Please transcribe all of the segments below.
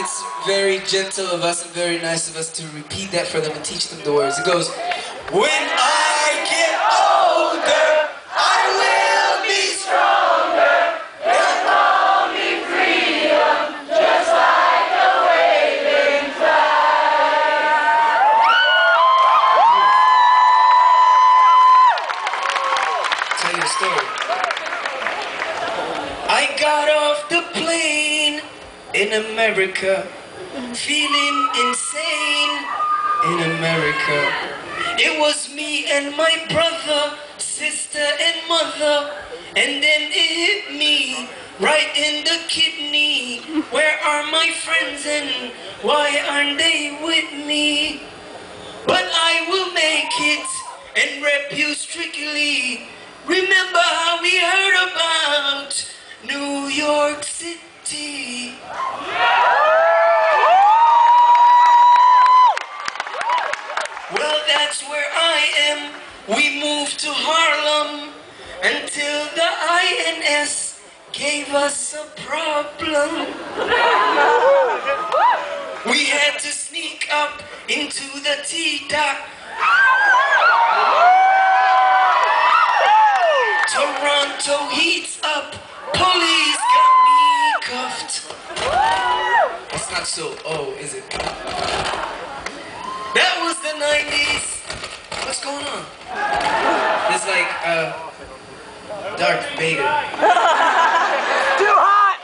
it's very gentle of us and very nice of us to repeat that for them and teach them the words. It goes, When I get older, I will be stronger. They'll call me freedom, just like a waving flag. Tell you a story. I got in America, feeling insane in America. It was me and my brother, sister and mother, and then it hit me right in the kidney. Where are my friends and why aren't they with me? But I will make it and rep you strictly. Remember how we heard about New York City. To Harlem until the INS gave us a problem. We had to sneak up into the T-Dot. Toronto heats up. Police got me cuffed. It's not so, oh, is it? That was the 90s. What's going on? Like, uh, Darth Vader. Too hot!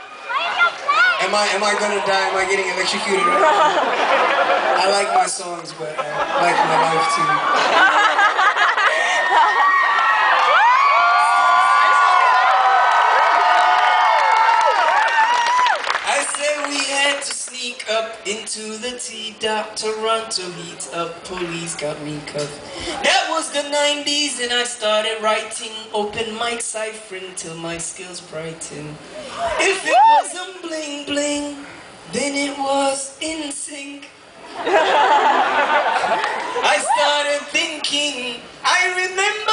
Am I, am I gonna die? Am I getting electrocuted right? I like my songs, but I like my life too. up into the T-Dot, Toronto heat up, police got me cuffed. That was the 90s and I started writing open mic ciphering till my skills brightened. If it wasn't bling bling, then it was in sync. I started thinking, I remember